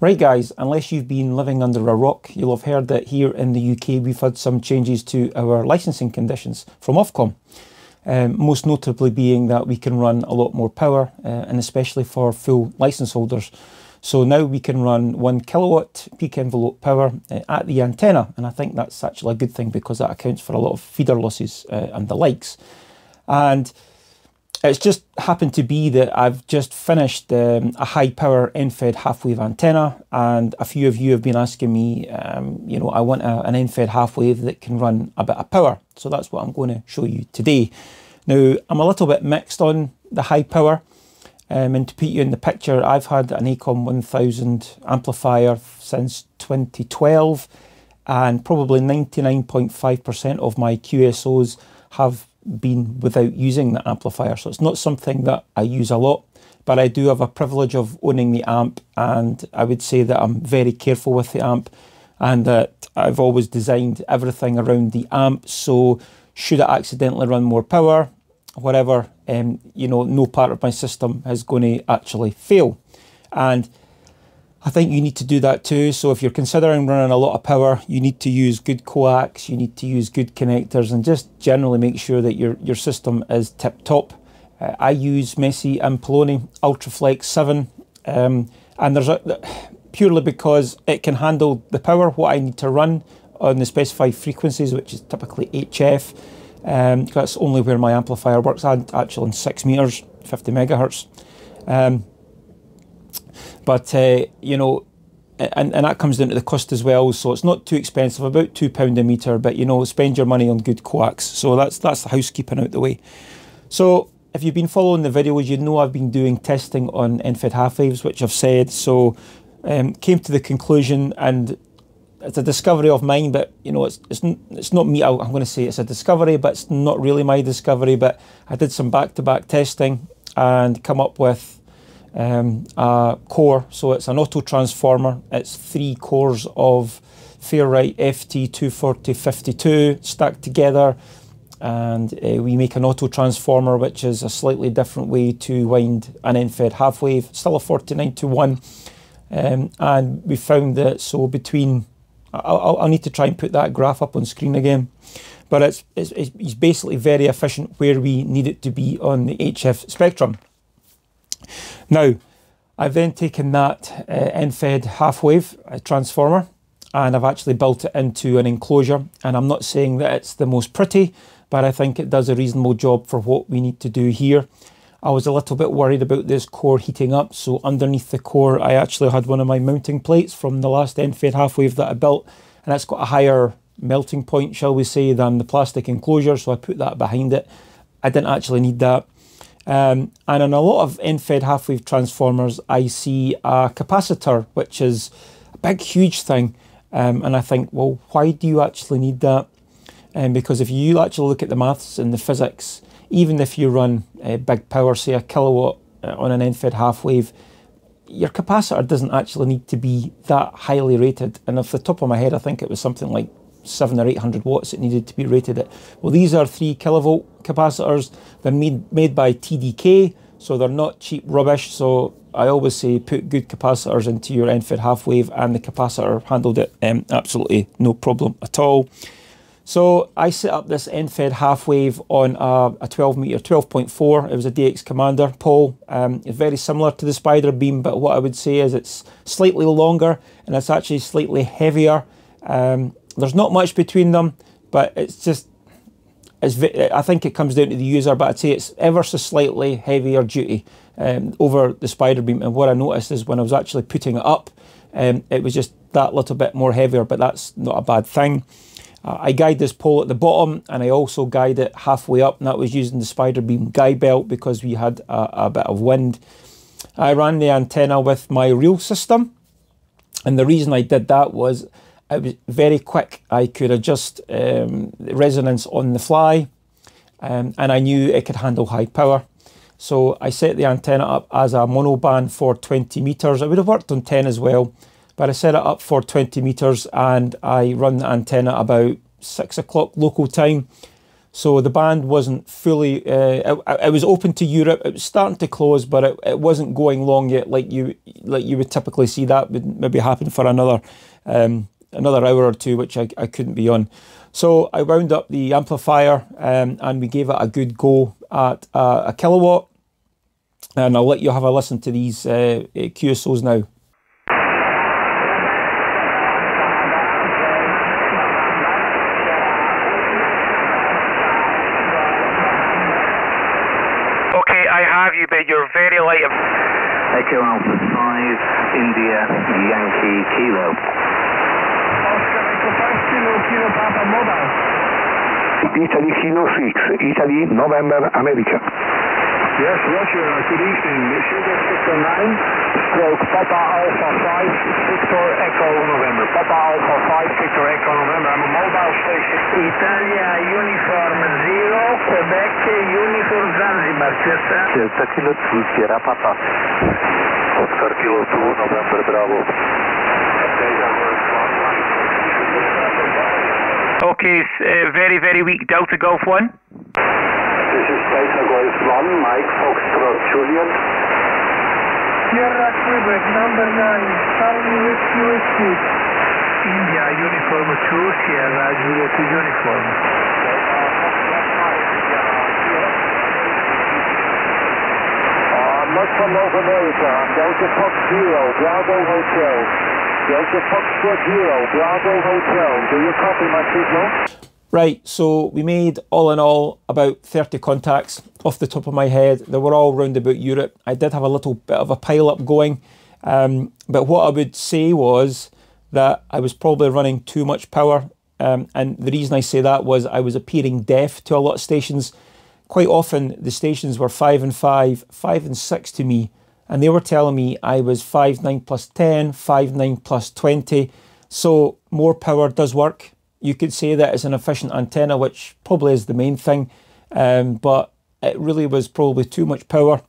Right guys, unless you've been living under a rock, you'll have heard that here in the UK we've had some changes to our licensing conditions from Ofcom. Um, most notably being that we can run a lot more power uh, and especially for full license holders. So now we can run one kilowatt peak envelope power uh, at the antenna and I think that's actually a good thing because that accounts for a lot of feeder losses uh, and the likes. And it's just happened to be that I've just finished um, a high power end-fed half-wave antenna and a few of you have been asking me, um, you know, I want a, an end-fed half-wave that can run a bit of power. So that's what I'm going to show you today. Now, I'm a little bit mixed on the high power. Um, and to put you in the picture, I've had an ACOM 1000 amplifier since 2012 and probably 99.5% of my QSOs have been without using the amplifier. So it's not something that I use a lot, but I do have a privilege of owning the amp and I would say that I'm very careful with the amp and that I've always designed everything around the amp. So should it accidentally run more power, whatever, um, you know, no part of my system is going to actually fail. And I think you need to do that too. So if you're considering running a lot of power, you need to use good coax, you need to use good connectors and just generally make sure that your, your system is tip top. Uh, I use Messi and Paoloni Ultraflex 7 um, and there's a, purely because it can handle the power, what I need to run on the specified frequencies, which is typically HF. Um, that's only where my amplifier works. I'm actually on 6 meters, 50 megahertz. Um, but, uh, you know, and, and that comes down to the cost as well. So it's not too expensive, about £2 a metre, but, you know, spend your money on good coax. So that's, that's the housekeeping out the way. So if you've been following the videos, you know I've been doing testing on end-fed half-waves, which I've said. So um, came to the conclusion, and it's a discovery of mine, but you know, it's it's, it's not me. I'm going to say it's a discovery, but it's not really my discovery. But I did some back-to-back -back testing and come up with um, a core. So it's an auto transformer. It's three cores of Fair-Rite FT24052 stacked together. And uh, we make an auto transformer, which is a slightly different way to wind an end-fed half wave, still a 49 to 1. Um, and we found that so between, I'll, I'll, need to try and put that graph up on screen again, but it's, it's, it's basically very efficient where we need it to be on the HF spectrum. Now, I've then taken that uh, end-fed half-wave uh, transformer and I've actually built it into an enclosure and I'm not saying that it's the most pretty but I think it does a reasonable job for what we need to do here. I was a little bit worried about this core heating up so underneath the core I actually had one of my mounting plates from the last end-fed half-wave that I built and it's got a higher melting point shall we say than the plastic enclosure so I put that behind it. I didn't actually need that um, and in a lot of end-fed half-wave transformers, I see a capacitor, which is a big, huge thing. Um, and I think, well, why do you actually need that? Um, because if you actually look at the maths and the physics, even if you run a big power, say a kilowatt uh, on an end-fed half-wave, your capacitor doesn't actually need to be that highly rated. And off the top of my head, I think it was something like seven or eight hundred watts it needed to be rated at. Well, these are three kilovolt capacitors. They're made, made by TDK, so they're not cheap rubbish. So I always say put good capacitors into your end-fed half wave, and the capacitor handled it um, absolutely no problem at all. So I set up this end-fed half wave on a, a 12 meter, 12.4. It was a DX Commander pole. Um, it's very similar to the Spider Beam, but what I would say is it's slightly longer and it's actually slightly heavier. Um, there's not much between them, but it's just, it's, I think it comes down to the user, but I'd say it's ever so slightly heavier duty um, over the spider beam. And what I noticed is when I was actually putting it up, um, it was just that little bit more heavier, but that's not a bad thing. Uh, I guide this pole at the bottom and I also guide it halfway up and that was using the spider beam guide belt because we had a, a bit of wind. I ran the antenna with my reel system and the reason I did that was it was very quick. I could adjust um, resonance on the fly um, and I knew it could handle high power. So I set the antenna up as a monoband for 20 meters. I would have worked on 10 as well, but I set it up for 20 meters and I run the antenna about six o'clock local time. So the band wasn't fully. Uh, it, it, was open to Europe. It was starting to close, but it, it wasn't going long yet, like you like you would typically see. That would maybe happen for another um, another hour or two, which I, I couldn't be on. So I wound up the amplifier um, and we gave it a good go at uh, a kilowatt. And I'll let you have a listen to these uh, QSOs now. Okay, I have you, but you're very light. Echo Alpha 5, India, Yankee, Kilo. Italy Kilo 6, Italy, November, America. Yes, Roger, good evening. Sugar Victor 9, stroke Papa Alpha 5, Victor Echo November. Papa Alpha 5, Victor Echo November. I'm a mobile station. Italia Uniform 0, Quebec Uniform Zanzibar. Delta Kilo 2, Sierra Papa. Oscar Kilo 2, November Bravo. Okay, uh, very, very weak. Delta Golf 1. This is Delta Golf 1, Mike Foxtrot Juliet. Sierra Quebec, number 9, Charlie Whiskey Whiskey. India Uniform 2, Sierra Juliet Uniform. Uh, from North America, Delta Fox Zero, Bravo Hotel. Bravo Hotel. Do you copy my? Right, so we made all in all about 30 contacts off the top of my head. They were all round about Europe. I did have a little bit of a pile up going, um, but what I would say was that I was probably running too much power. Um, and the reason I say that was I was appearing deaf to a lot of stations. Quite often, the stations were 5 and 5, 5 and 6 to me, and they were telling me I was 5 9 plus 10, 5 9 plus 20. So more power does work you could say that it's an efficient antenna, which probably is the main thing, um, but it really was probably too much power.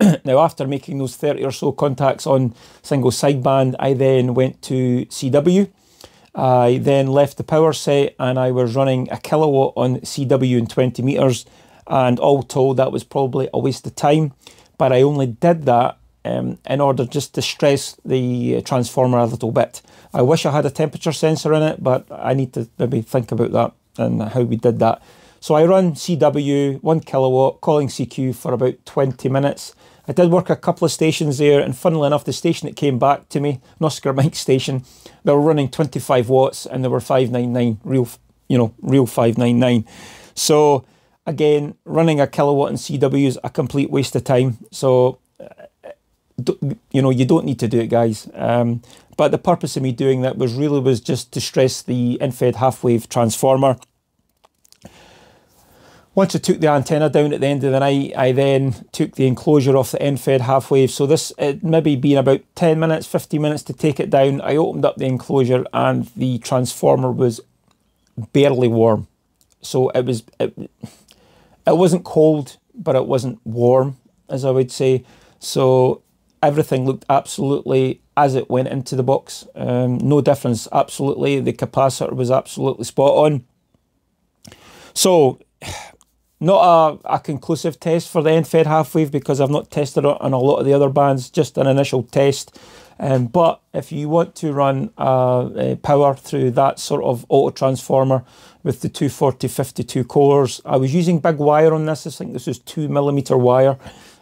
now, after making those 30 or so contacts on single sideband, I then went to CW. I then left the power set and I was running a kilowatt on CW in 20 meters. And all told, that was probably a waste of time. But I only did that um, in order just to stress the transformer a little bit. I wish I had a temperature sensor in it, but I need to maybe think about that and how we did that. So I run CW, one kilowatt, calling CQ for about 20 minutes. I did work a couple of stations there, and funnily enough, the station that came back to me, an Oscar Mike station, they were running 25 watts and they were 599, real, you know, real 599. So again, running a kilowatt in CW is a complete waste of time. So you know, you don't need to do it, guys. Um, but the purpose of me doing that was really was just to stress the end-fed half wave transformer. Once I took the antenna down at the end of the night, I then took the enclosure off the end-fed half wave. So this, it maybe been about 10 minutes, 15 minutes to take it down. I opened up the enclosure and the transformer was barely warm. So it was, it, it wasn't cold, but it wasn't warm, as I would say. So everything looked absolutely as it went into the box. Um, no difference, absolutely. The capacitor was absolutely spot on. So, not a, a conclusive test for the end-fed half wave because I've not tested it on a lot of the other bands, just an initial test. Um, but if you want to run uh, power through that sort of auto transformer with the 240 52 cores, I was using big wire on this. I think this is two millimeter wire.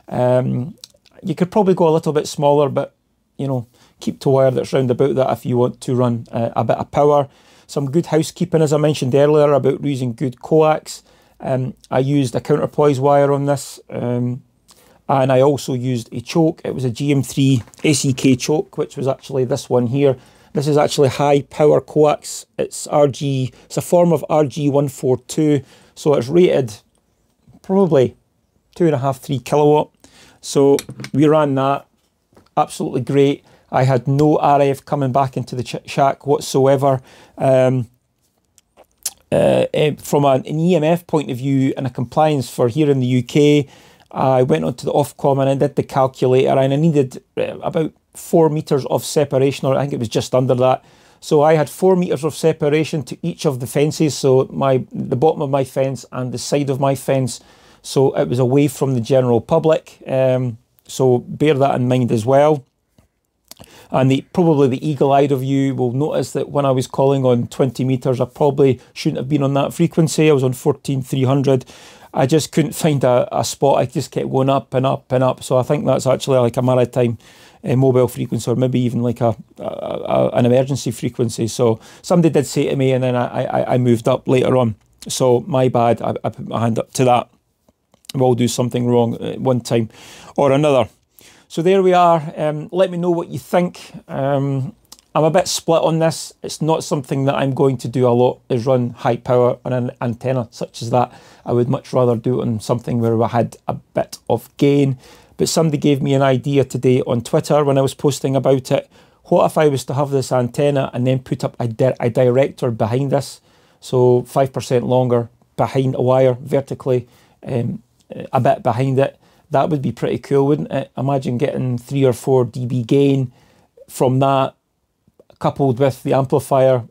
Um, you could probably go a little bit smaller, but you know, keep to wire that's round about that if you want to run uh, a bit of power. Some good housekeeping, as I mentioned earlier, about using good coax. Um, I used a counterpoise wire on this, um, and I also used a choke. It was a GM3 ACK choke, which was actually this one here. This is actually high power coax. It's RG. It's a form of RG142, so it's rated probably two and a half, three kilowatt. So we ran that, absolutely great. I had no RF coming back into the shack whatsoever. Um, uh, eh, from an, an, EMF point of view and a compliance for here in the UK, I went onto the Ofcom and I did the calculator and I needed uh, about four meters of separation, or I think it was just under that. So I had four meters of separation to each of the fences. So my the bottom of my fence and the side of my fence. So it was away from the general public. Um, so bear that in mind as well. And the, probably the eagle-eyed of you will notice that when I was calling on 20 metres, I probably shouldn't have been on that frequency. I was on 14,300. I just couldn't find a, a spot. I just kept going up and up and up. So I think that's actually like a maritime uh, mobile frequency or maybe even like a, a, a, an emergency frequency. So somebody did say to me and then I, I, I moved up later on. So my bad. I, I put my hand up to that. We'll do something wrong at one time or another. So there we are. Um, let me know what you think. Um, I'm a bit split on this. It's not something that I'm going to do a lot, is run high power on an antenna such as that. I would much rather do it on something where I had a bit of gain. But somebody gave me an idea today on Twitter when I was posting about it. What if I was to have this antenna and then put up a, di a director behind this? So 5% longer behind a wire vertically, um, a bit behind it that would be pretty cool, wouldn't it? Imagine getting three or four dB gain from that, coupled with the amplifier.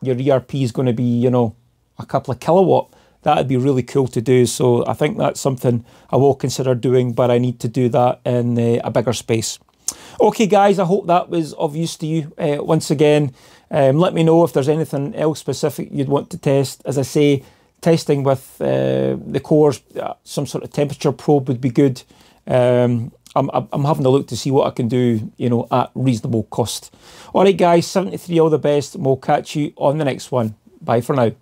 Your ERP is going to be, you know, a couple of kilowatt. That would be really cool to do. So I think that's something I will consider doing, but I need to do that in uh, a bigger space. Okay, guys, I hope that was of use to you. Uh, once again, um, let me know if there's anything else specific you'd want to test. As I say, testing with uh, the cores, uh, some sort of temperature probe would be good. Um, I'm, I'm having a look to see what I can do, you know, at reasonable cost. All right, guys, 73, all the best, and we'll catch you on the next one. Bye for now.